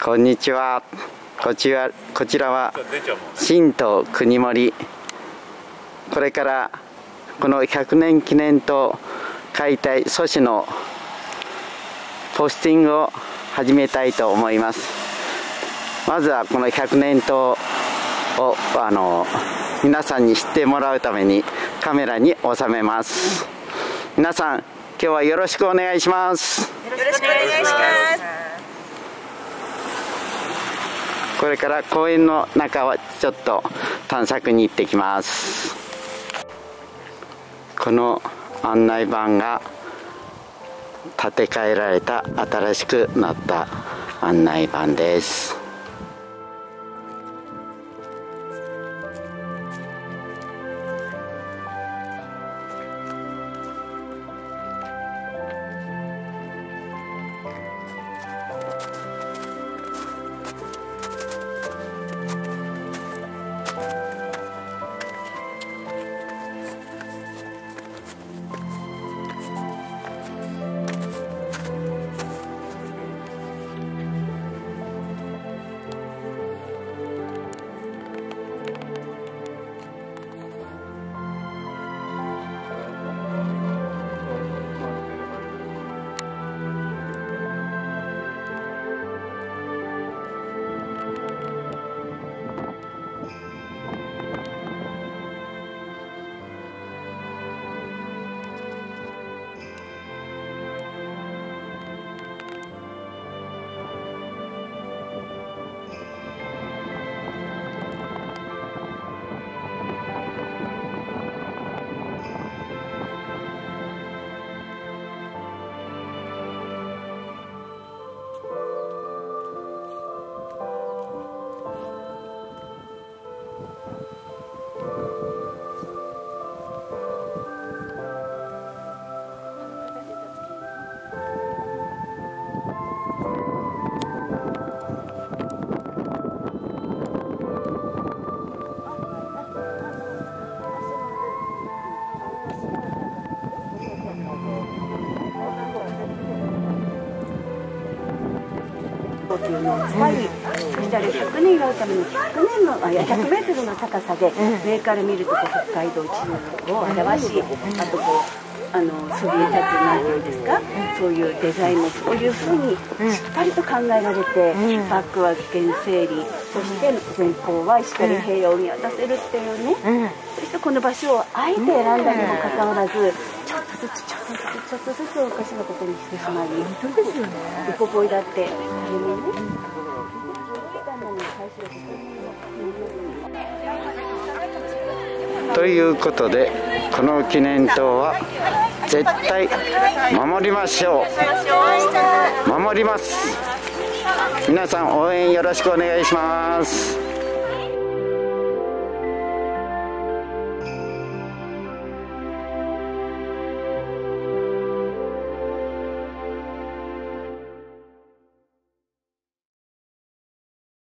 こんにちは。こちらこちらは新島国森これからこの100年記念と解体阻止のポスティングを始めたいと思います。まずはこの100年塔をあの皆さんに知ってもらうためにカメラに収めます。皆さん今日はよろしくお願いします。よろしくお願いします。これから公園の中はちょっと探索に行ってきます。この案内板が建て替えられた新しくなった案内板です。っていうのを使い、そしたら100年やるための100年のあいや100メートルの高さで、上から見ると北海道地図を表し、あとこう。あのそびえ立つなん。ていうん。ですか、そういうデザインもそういうふうにしっかりと考えられて、バックは危険整理そして前方はしっかり平洋を見渡せるっていうね、そしてこの場所をあえて選ん。だにもかかわらずちょっとずつちょっとずつちょっとずつおかしなことにしてしまい本当ですよねだってということでこの記念塔は絶対守りましょう。守ります。皆さん応援よろしくお願いします